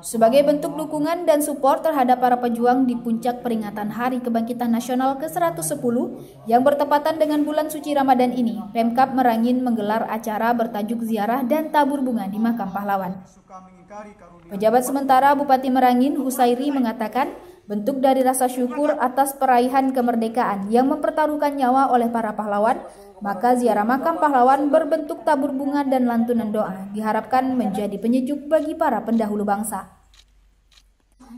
sebagai bentuk dukungan dan support terhadap para pejuang di puncak peringatan Hari Kebangkitan Nasional ke-110 yang bertepatan dengan bulan suci Ramadan ini, Pemkap Merangin menggelar acara bertajuk ziarah dan tabur bunga di makam pahlawan. Pejabat sementara Bupati Merangin, Husairi, mengatakan bentuk dari rasa syukur atas peraihan kemerdekaan yang mempertaruhkan nyawa oleh para pahlawan, maka ziarah makam pahlawan berbentuk tabur bunga dan lantunan doa diharapkan menjadi penyejuk bagi para pendahulu bangsa.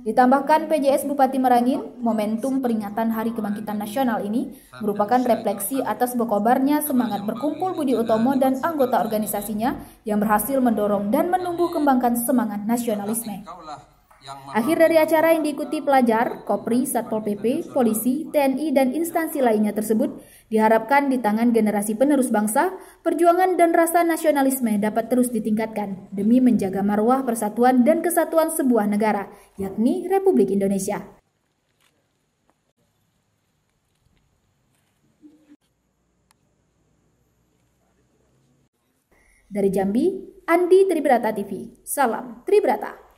Ditambahkan PJS Bupati Merangin, momentum peringatan Hari Kebangkitan Nasional ini merupakan refleksi atas berkobarnya semangat berkumpul Budi Utomo dan anggota organisasinya yang berhasil mendorong dan menumbuh kembangkan semangat nasionalisme. Akhir dari acara yang diikuti pelajar, Kopri, Satpol PP, polisi, TNI, dan instansi lainnya tersebut diharapkan di tangan generasi penerus bangsa, perjuangan dan rasa nasionalisme dapat terus ditingkatkan demi menjaga marwah persatuan dan kesatuan sebuah negara, yakni Republik Indonesia. Dari Jambi, Andi Tribrata TV. Salam Tribrata.